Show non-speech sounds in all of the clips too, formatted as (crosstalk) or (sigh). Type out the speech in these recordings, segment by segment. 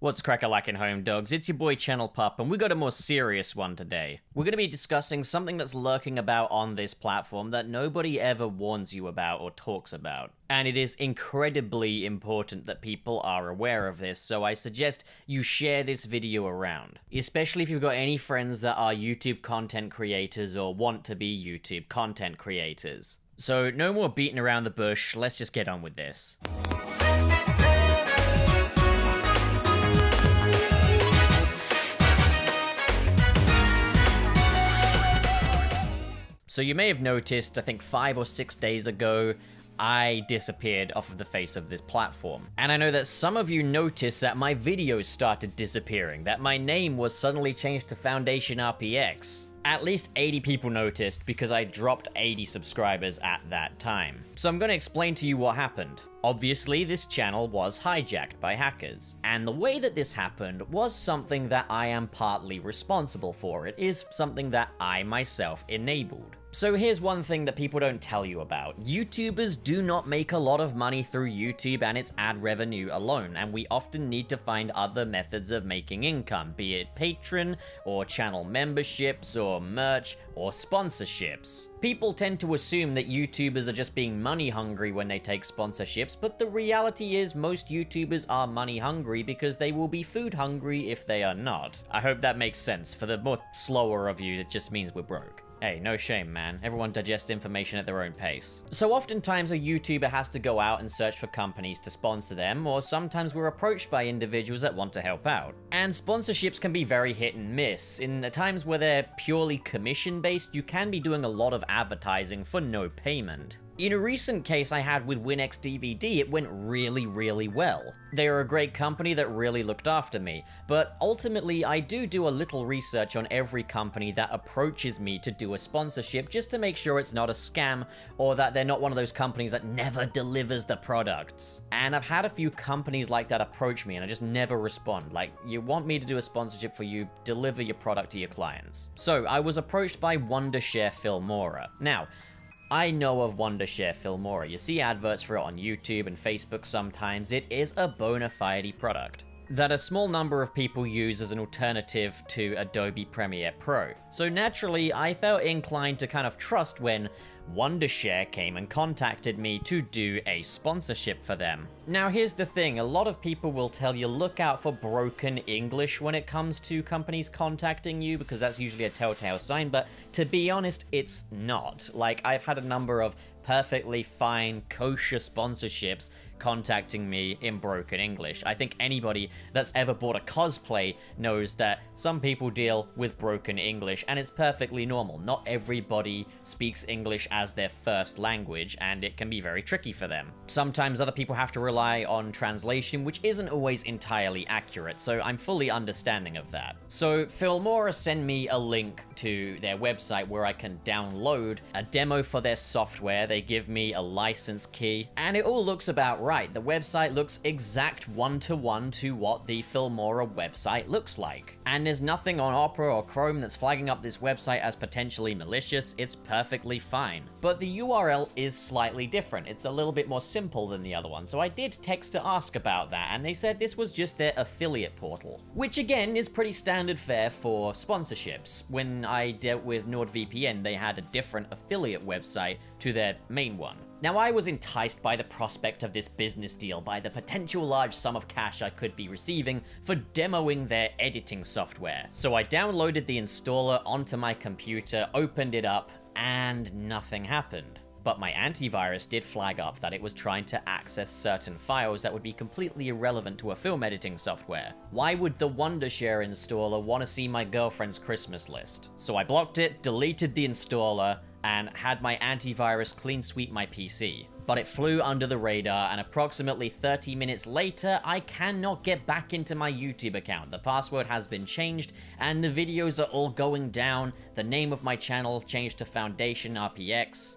What's crack-a-lackin' home dogs? It's your boy Channel Pup, and we got a more serious one today. We're gonna be discussing something that's lurking about on this platform that nobody ever warns you about or talks about. And it is incredibly important that people are aware of this, so I suggest you share this video around. Especially if you've got any friends that are YouTube content creators or want to be YouTube content creators. So no more beating around the bush, let's just get on with this. So you may have noticed, I think five or six days ago, I disappeared off of the face of this platform. And I know that some of you noticed that my videos started disappearing, that my name was suddenly changed to Foundation RPX. At least 80 people noticed because I dropped 80 subscribers at that time. So I'm going to explain to you what happened. Obviously, this channel was hijacked by hackers, and the way that this happened was something that I am partly responsible for. It is something that I myself enabled. So here's one thing that people don't tell you about. YouTubers do not make a lot of money through YouTube and its ad revenue alone, and we often need to find other methods of making income, be it Patreon, or channel memberships, or merch, or sponsorships. People tend to assume that YouTubers are just being money hungry when they take sponsorships, but the reality is most YouTubers are money hungry because they will be food hungry if they are not. I hope that makes sense. For the more slower of you, it just means we're broke. Hey, no shame, man. Everyone digests information at their own pace. So oftentimes a YouTuber has to go out and search for companies to sponsor them, or sometimes we're approached by individuals that want to help out. And sponsorships can be very hit and miss. In the times where they're purely commission-based, you can be doing a lot of advertising for no payment. In a recent case I had with WinX DVD, it went really, really well. They are a great company that really looked after me, but ultimately I do do a little research on every company that approaches me to do a sponsorship just to make sure it's not a scam or that they're not one of those companies that never delivers the products. And I've had a few companies like that approach me and I just never respond. Like, you want me to do a sponsorship for you, deliver your product to your clients. So I was approached by Wondershare Filmora. Now, I know of Wondershare Filmora. You see adverts for it on YouTube and Facebook sometimes. It is a bona fide product that a small number of people use as an alternative to Adobe Premiere Pro. So naturally, I felt inclined to kind of trust when Wondershare came and contacted me to do a sponsorship for them. Now here's the thing, a lot of people will tell you look out for broken English when it comes to companies contacting you because that's usually a telltale sign, but to be honest, it's not. Like, I've had a number of perfectly fine, kosher sponsorships contacting me in broken English. I think anybody that's ever bought a cosplay knows that some people deal with broken English, and it's perfectly normal. Not everybody speaks English as their first language, and it can be very tricky for them. Sometimes other people have to rely on translation, which isn't always entirely accurate, so I'm fully understanding of that. So Filmora send me a link to their website where I can download a demo for their software. They give me a license key, and it all looks about right. The website looks exact one-to-one -to, -one to what the Filmora website looks like. And there's nothing on Opera or Chrome that's flagging up this website as potentially malicious. It's perfectly fine. But the URL is slightly different. It's a little bit more simple than the other one. So I did text to ask about that, and they said this was just their affiliate portal. Which again is pretty standard fare for sponsorships. When I dealt with NordVPN, they had a different affiliate website to their main one. Now, I was enticed by the prospect of this business deal, by the potential large sum of cash I could be receiving for demoing their editing software. So I downloaded the installer onto my computer, opened it up, and nothing happened. But my antivirus did flag up that it was trying to access certain files that would be completely irrelevant to a film editing software. Why would the Wondershare installer want to see my girlfriend's Christmas list? So I blocked it, deleted the installer, and had my antivirus clean sweep my PC. But it flew under the radar, and approximately 30 minutes later, I cannot get back into my YouTube account. The password has been changed, and the videos are all going down. The name of my channel changed to Foundation RPX.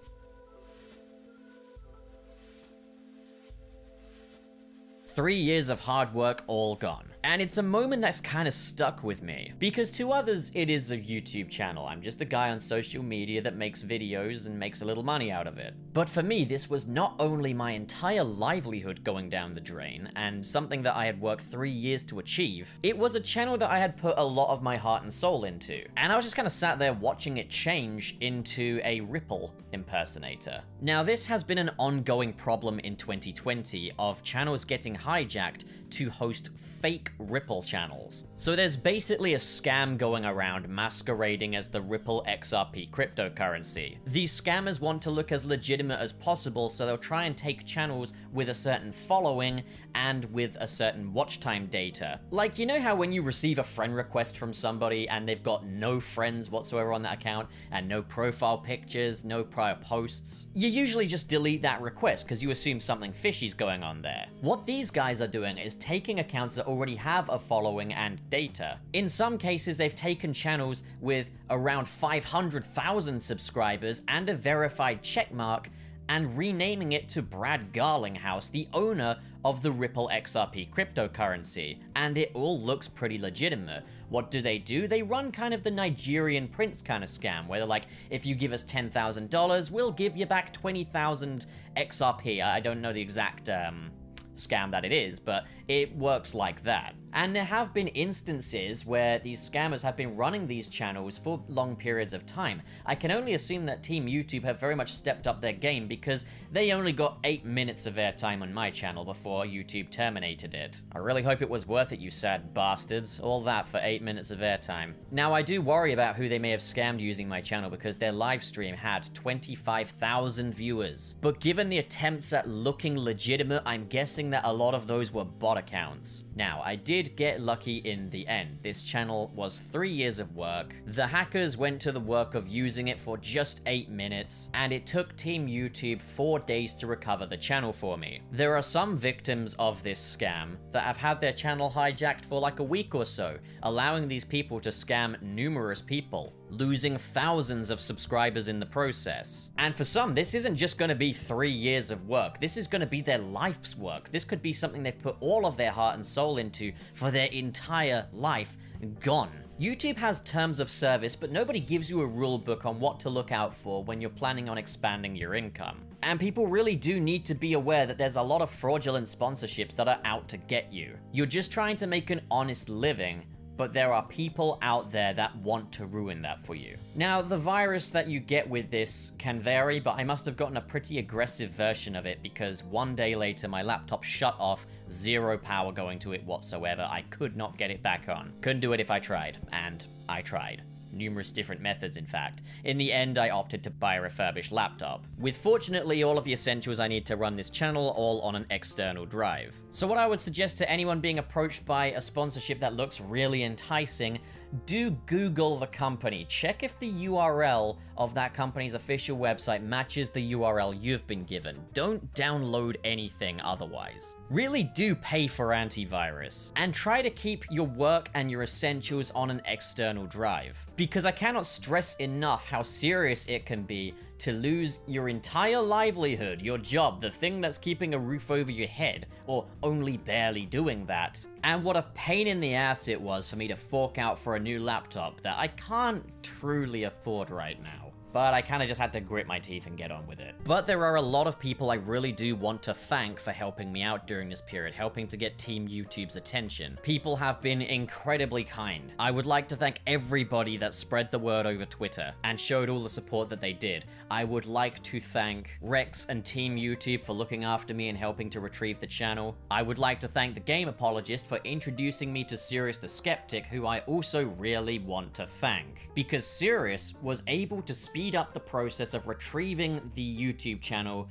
Three years of hard work all gone. And it's a moment that's kind of stuck with me. Because to others, it is a YouTube channel. I'm just a guy on social media that makes videos and makes a little money out of it. But for me, this was not only my entire livelihood going down the drain, and something that I had worked three years to achieve, it was a channel that I had put a lot of my heart and soul into. And I was just kind of sat there watching it change into a Ripple impersonator. Now, this has been an ongoing problem in 2020 of channels getting hijacked to host fake Ripple channels. So there's basically a scam going around masquerading as the Ripple XRP cryptocurrency. These scammers want to look as legitimate as possible, so they'll try and take channels with a certain following and with a certain watch time data. Like, you know how when you receive a friend request from somebody and they've got no friends whatsoever on that account and no profile pictures, no prior posts, you usually just delete that request because you assume something fishy's going on there. What these guys are doing is taking accounts that already have a following and data. In some cases, they've taken channels with around 500,000 subscribers and a verified checkmark and renaming it to Brad Garlinghouse, the owner of the Ripple XRP cryptocurrency, and it all looks pretty legitimate. What do they do? They run kind of the Nigerian prince kind of scam, where they're like, if you give us $10,000, we'll give you back 20,000 XRP. I don't know the exact um, scam that it is, but it works like that. And there have been instances where these scammers have been running these channels for long periods of time. I can only assume that Team YouTube have very much stepped up their game because they only got 8 minutes of airtime on my channel before YouTube terminated it. I really hope it was worth it, you sad bastards. All that for 8 minutes of airtime. Now, I do worry about who they may have scammed using my channel because their live stream had 25,000 viewers. But given the attempts at looking legitimate, I'm guessing that a lot of those were bot accounts. Now, I did did get lucky in the end. This channel was three years of work. The hackers went to the work of using it for just eight minutes, and it took Team YouTube four days to recover the channel for me. There are some victims of this scam that have had their channel hijacked for like a week or so, allowing these people to scam numerous people losing thousands of subscribers in the process. And for some, this isn't just going to be three years of work. This is going to be their life's work. This could be something they've put all of their heart and soul into for their entire life gone. YouTube has terms of service, but nobody gives you a rule book on what to look out for when you're planning on expanding your income. And people really do need to be aware that there's a lot of fraudulent sponsorships that are out to get you. You're just trying to make an honest living, but there are people out there that want to ruin that for you. Now, the virus that you get with this can vary, but I must have gotten a pretty aggressive version of it because one day later my laptop shut off, zero power going to it whatsoever. I could not get it back on. Couldn't do it if I tried, and I tried numerous different methods in fact. In the end, I opted to buy a refurbished laptop, with fortunately all of the essentials I need to run this channel all on an external drive. So what I would suggest to anyone being approached by a sponsorship that looks really enticing do Google the company. Check if the URL of that company's official website matches the URL you've been given. Don't download anything otherwise. Really do pay for antivirus. And try to keep your work and your essentials on an external drive. Because I cannot stress enough how serious it can be to lose your entire livelihood, your job, the thing that's keeping a roof over your head, or only barely doing that. And what a pain in the ass it was for me to fork out for a new laptop that I can't truly afford right now but I kind of just had to grit my teeth and get on with it. But there are a lot of people I really do want to thank for helping me out during this period, helping to get Team YouTube's attention. People have been incredibly kind. I would like to thank everybody that spread the word over Twitter and showed all the support that they did. I would like to thank Rex and Team YouTube for looking after me and helping to retrieve the channel. I would like to thank the Game Apologist for introducing me to Suris the Skeptic, who I also really want to thank. Because Suris was able to speak speed up the process of retrieving the YouTube channel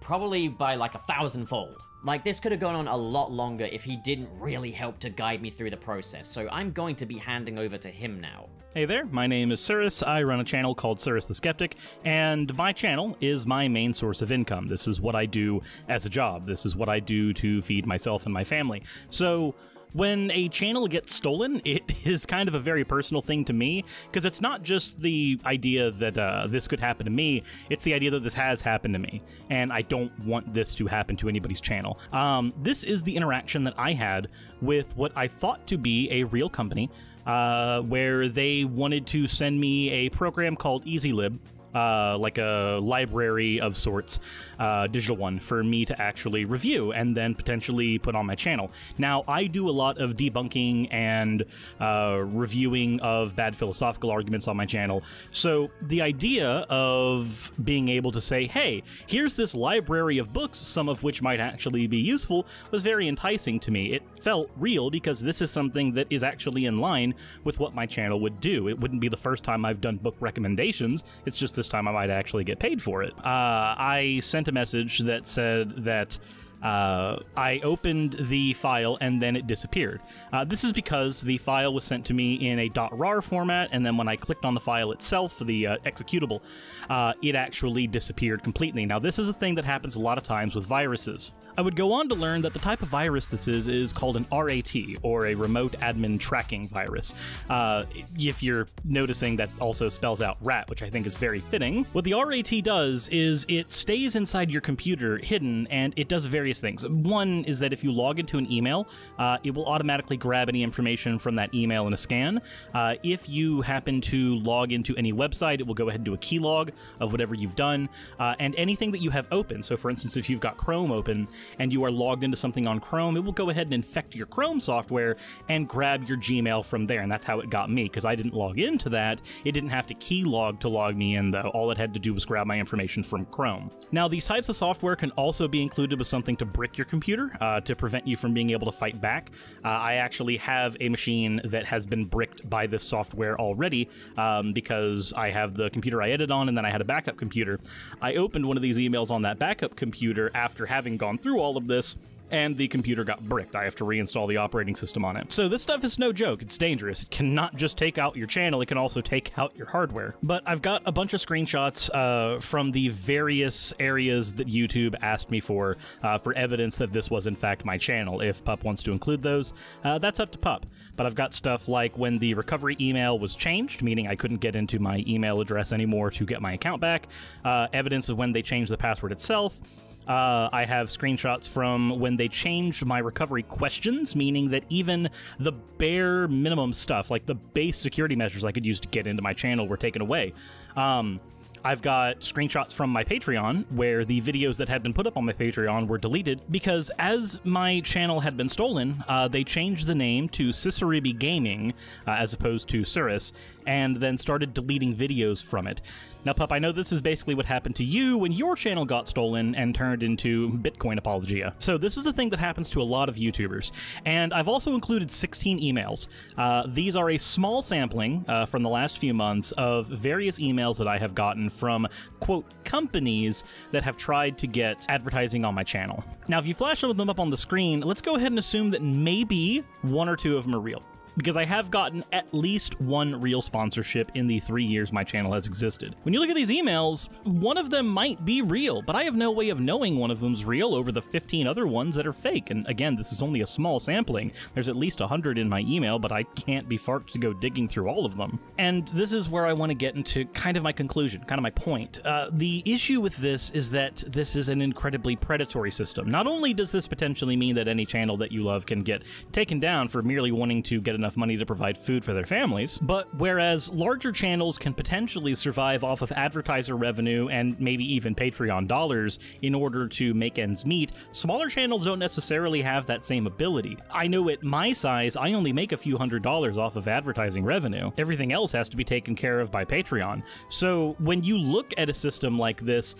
probably by like a thousandfold. Like, this could have gone on a lot longer if he didn't really help to guide me through the process, so I'm going to be handing over to him now. Hey there, my name is Suris. I run a channel called Suris the Skeptic, and my channel is my main source of income. This is what I do as a job. This is what I do to feed myself and my family. So, When a channel gets stolen, it (laughs) is kind of a very personal thing to me because it's not just the idea that uh, this could happen to me, it's the idea that this has happened to me, and I don't want this to happen to anybody's channel. Um, this is the interaction that I had with what I thought to be a real company. Uh, where they wanted to send me a program called EasyLib, uh, like a library of sorts, uh, digital one, for me to actually review and then potentially put on my channel. Now, I do a lot of debunking and uh, reviewing of bad philosophical arguments on my channel. So the idea of being able to say, hey, here's this library of books, some of which might actually be useful, was very enticing to me. It felt real because this is something that is actually in line with what my channel would do. It wouldn't be the first time I've done book recommendations, it's just this time I might actually get paid for it. Uh, I sent a message that said that uh, I opened the file and then it disappeared. Uh, this is because the file was sent to me in a .rar format, and then when I clicked on the file itself, the uh, executable, uh, it actually disappeared completely. Now, this is a thing that happens a lot of times with viruses. I would go on to learn that the type of virus this is is called an RAT, or a remote admin tracking virus. Uh, if you're noticing, that also spells out rat, which I think is very fitting. What the RAT does is it stays inside your computer hidden, and it does various things. One is that if you log into an email, uh, it will automatically grab any information from that email in a scan. Uh, if you happen to log into any website, it will go ahead and do a keylog of whatever you've done, uh, and anything that you have open. So, for instance, if you've got Chrome open, and you are logged into something on Chrome, it will go ahead and infect your Chrome software and grab your Gmail from there. And that's how it got me, because I didn't log into that. It didn't have to keylog to log me in, though. All it had to do was grab my information from Chrome. Now, these types of software can also be included with something to brick your computer uh, to prevent you from being able to fight back. Uh, I actually have a machine that has been bricked by this software already um, because I have the computer I edit on and then I had a backup computer. I opened one of these emails on that backup computer after having gone through all of this and the computer got bricked. I have to reinstall the operating system on it. So this stuff is no joke. It's dangerous. It cannot just take out your channel, it can also take out your hardware. But I've got a bunch of screenshots uh, from the various areas that YouTube asked me for, uh, for evidence that this was in fact my channel. If Pup wants to include those, uh, that's up to Pup. But I've got stuff like when the recovery email was changed, meaning I couldn't get into my email address anymore to get my account back, uh, evidence of when they changed the password itself, uh, I have screenshots from when they changed my recovery questions, meaning that even the bare minimum stuff, like the base security measures I could use to get into my channel, were taken away. Um, I've got screenshots from my Patreon where the videos that had been put up on my Patreon were deleted because as my channel had been stolen, uh, they changed the name to Ciceribi Gaming uh, as opposed to Suris, and then started deleting videos from it. Now, Pup, I know this is basically what happened to you when your channel got stolen and turned into Bitcoin Apologia. So this is a thing that happens to a lot of YouTubers. And I've also included 16 emails. Uh, these are a small sampling uh, from the last few months of various emails that I have gotten from, quote, companies that have tried to get advertising on my channel. Now, if you flash some of them up on the screen, let's go ahead and assume that maybe one or two of them are real because I have gotten at least one real sponsorship in the three years my channel has existed. When you look at these emails, one of them might be real, but I have no way of knowing one of them's real over the 15 other ones that are fake. And again, this is only a small sampling. There's at least 100 in my email, but I can't be farked to go digging through all of them. And this is where I want to get into kind of my conclusion, kind of my point. Uh, the issue with this is that this is an incredibly predatory system. Not only does this potentially mean that any channel that you love can get taken down for merely wanting to get an enough money to provide food for their families. But whereas larger channels can potentially survive off of advertiser revenue and maybe even Patreon dollars in order to make ends meet, smaller channels don't necessarily have that same ability. I know at my size, I only make a few hundred dollars off of advertising revenue. Everything else has to be taken care of by Patreon. So when you look at a system like this,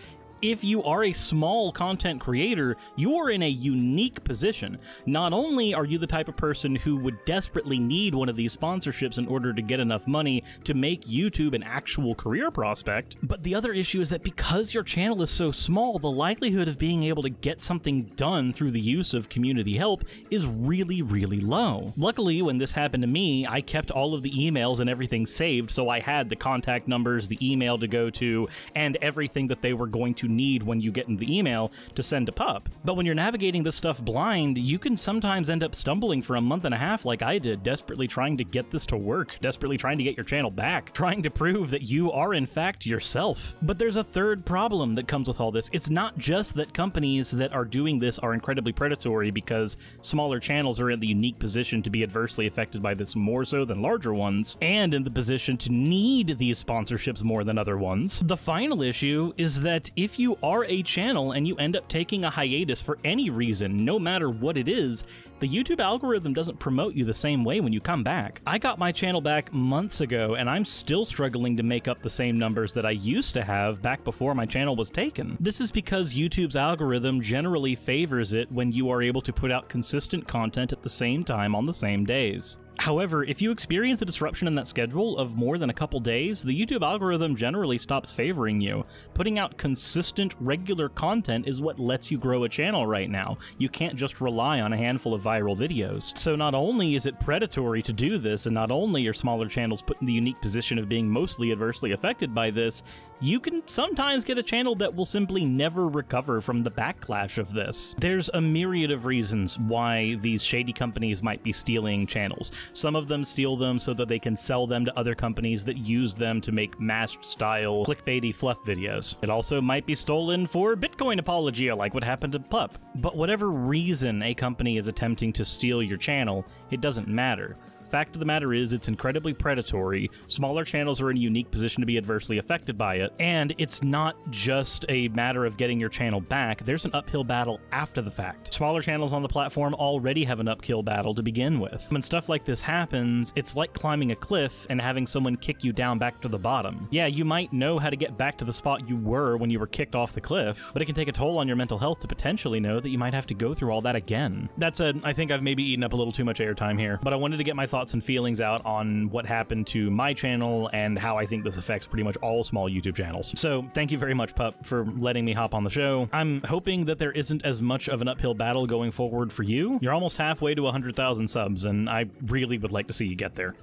if you are a small content creator, you are in a unique position. Not only are you the type of person who would desperately need one of these sponsorships in order to get enough money to make YouTube an actual career prospect, but the other issue is that because your channel is so small, the likelihood of being able to get something done through the use of community help is really, really low. Luckily, when this happened to me, I kept all of the emails and everything saved, so I had the contact numbers, the email to go to, and everything that they were going to need when you get in the email to send to pup. But when you're navigating this stuff blind, you can sometimes end up stumbling for a month and a half like I did, desperately trying to get this to work, desperately trying to get your channel back, trying to prove that you are in fact yourself. But there's a third problem that comes with all this. It's not just that companies that are doing this are incredibly predatory because smaller channels are in the unique position to be adversely affected by this more so than larger ones, and in the position to need these sponsorships more than other ones. The final issue is that if you are a channel and you end up taking a hiatus for any reason, no matter what it is, the YouTube algorithm doesn't promote you the same way when you come back. I got my channel back months ago, and I'm still struggling to make up the same numbers that I used to have back before my channel was taken. This is because YouTube's algorithm generally favors it when you are able to put out consistent content at the same time on the same days. However, if you experience a disruption in that schedule of more than a couple days, the YouTube algorithm generally stops favoring you. Putting out consistent, regular content is what lets you grow a channel right now. You can't just rely on a handful of viral videos. So not only is it predatory to do this, and not only are smaller channels put in the unique position of being mostly adversely affected by this, you can sometimes get a channel that will simply never recover from the backlash of this. There's a myriad of reasons why these shady companies might be stealing channels. Some of them steal them so that they can sell them to other companies that use them to make mashed style clickbaity fluff videos. It also might be stolen for Bitcoin apologia like what happened to Pup. But whatever reason a company is attempting to steal your channel, it doesn't matter fact of the matter is, it's incredibly predatory. Smaller channels are in a unique position to be adversely affected by it. And it's not just a matter of getting your channel back, there's an uphill battle after the fact. Smaller channels on the platform already have an uphill battle to begin with. When stuff like this happens, it's like climbing a cliff and having someone kick you down back to the bottom. Yeah, you might know how to get back to the spot you were when you were kicked off the cliff, but it can take a toll on your mental health to potentially know that you might have to go through all that again. That said, I think I've maybe eaten up a little too much airtime here, but I wanted to get my thoughts thoughts and feelings out on what happened to my channel and how I think this affects pretty much all small YouTube channels. So thank you very much, Pup, for letting me hop on the show. I'm hoping that there isn't as much of an uphill battle going forward for you. You're almost halfway to 100,000 subs, and I really would like to see you get there.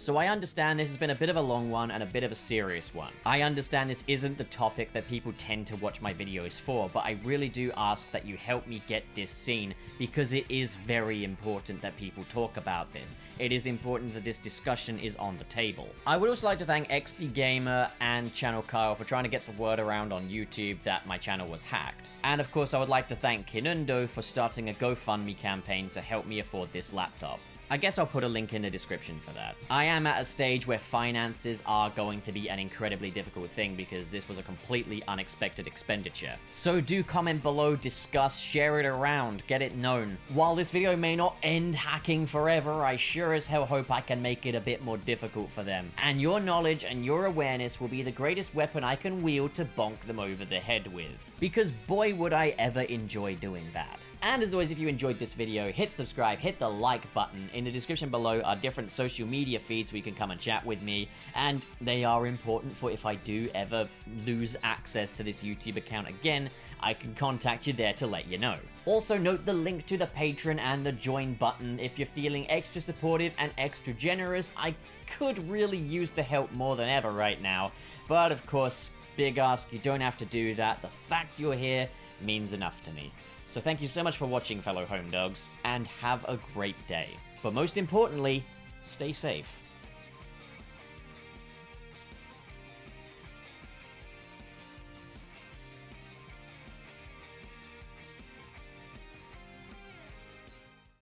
So I understand this has been a bit of a long one and a bit of a serious one. I understand this isn't the topic that people tend to watch my videos for, but I really do ask that you help me get this seen because it is very important that people talk about this. It is important that this discussion is on the table. I would also like to thank XD Gamer and Channel Kyle for trying to get the word around on YouTube that my channel was hacked. And of course I would like to thank Kinnundo for starting a GoFundMe campaign to help me afford this laptop. I guess I'll put a link in the description for that. I am at a stage where finances are going to be an incredibly difficult thing because this was a completely unexpected expenditure. So do comment below, discuss, share it around, get it known. While this video may not end hacking forever, I sure as hell hope I can make it a bit more difficult for them. And your knowledge and your awareness will be the greatest weapon I can wield to bonk them over the head with. Because boy would I ever enjoy doing that. And as always, if you enjoyed this video, hit subscribe, hit the like button. In the description below are different social media feeds where you can come and chat with me, and they are important for if I do ever lose access to this YouTube account again, I can contact you there to let you know. Also note the link to the Patreon and the join button if you're feeling extra supportive and extra generous. I could really use the help more than ever right now, but of course, big ask, you don't have to do that. The fact you're here means enough to me. So thank you so much for watching, fellow home dogs, and have a great day. But most importantly, stay safe.